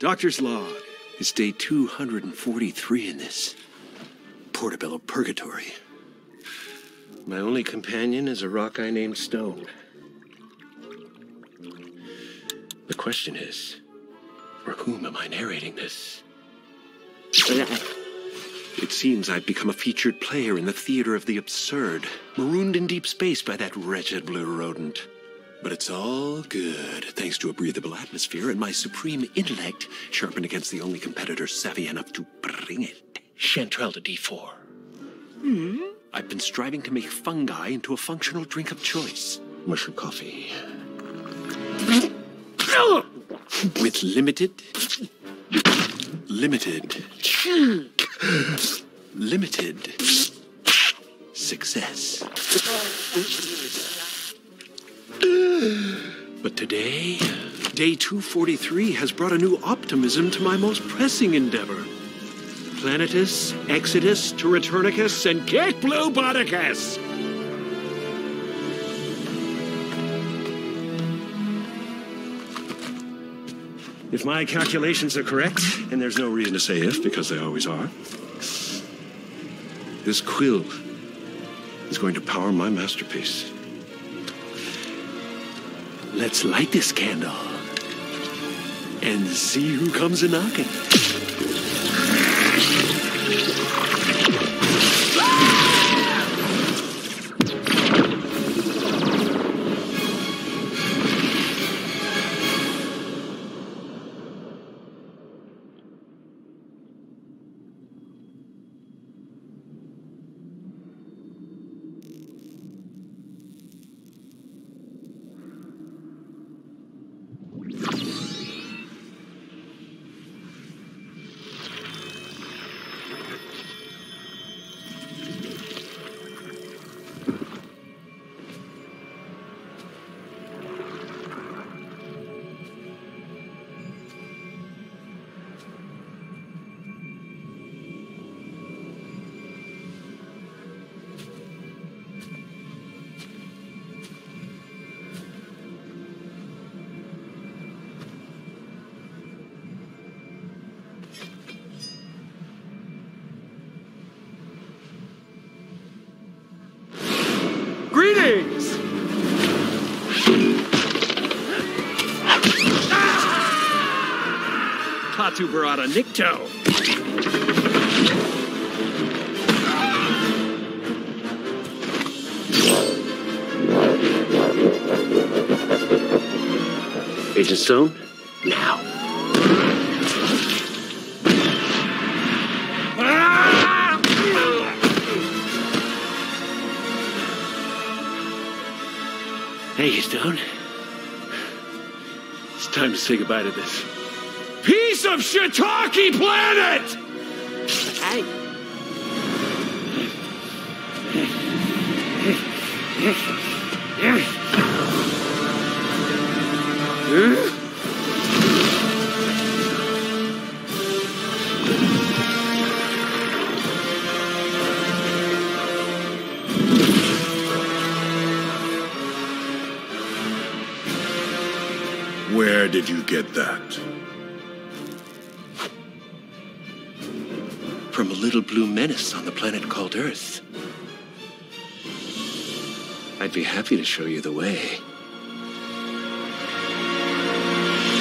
Doctor's log. It's day 243 in this Portobello Purgatory. My only companion is a rock I named Stone. The question is, for whom am I narrating this? It seems I've become a featured player in the theater of the absurd, marooned in deep space by that wretched blue rodent. But it's all good, thanks to a breathable atmosphere and my supreme intellect, sharpened against the only competitor savvy enough to bring it. Chanterelle to D4. Hmm? I've been striving to make fungi into a functional drink of choice. Mushroom coffee. With limited. Limited. Limited. Success. But today, day 243 has brought a new optimism to my most pressing endeavor. Planetus, Exodus, to Returnicus, and get Blue Boticus! If my calculations are correct, and there's no reason to say if, because they always are, this quill is going to power my masterpiece. Let's light this candle and see who comes a knocking. Greetings! Klaatu Barada Nikto. Agent Stone, now. Hey, Stone. It's time to say goodbye to this piece of shiitake planet! Hey. Hmm? Where did you get that? From a little blue menace on the planet called Earth. I'd be happy to show you the way.